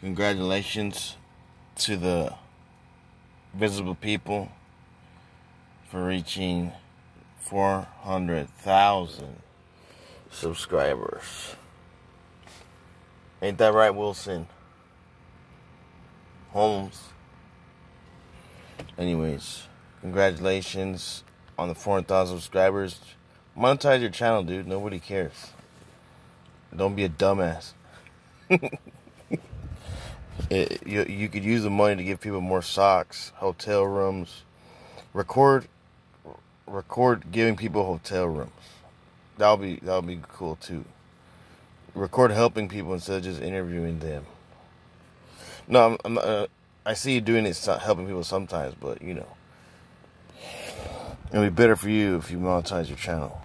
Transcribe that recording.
Congratulations to the visible people for reaching 400,000 subscribers. Ain't that right, Wilson? Holmes. Anyways, congratulations on the 400,000 subscribers. Monetize your channel, dude. Nobody cares. Don't be a dumbass. it, you, you could use the money to give people more socks, hotel rooms, record record giving people hotel rooms. That'll be that'll be cool too. Record helping people instead of just interviewing them. No, I'm, I'm uh, I see you doing it, helping people sometimes, but you know, it'll be better for you if you monetize your channel.